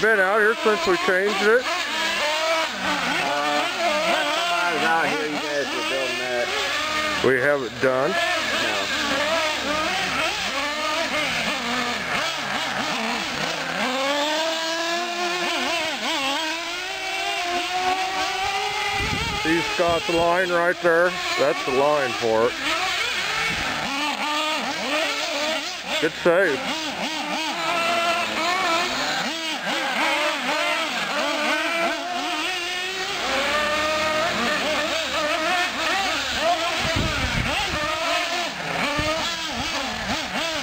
been out here since we changed it? Uh, here. We have it done. No. See Scott's line right there? That's the line for it. Good save.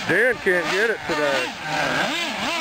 Dan can't get it today.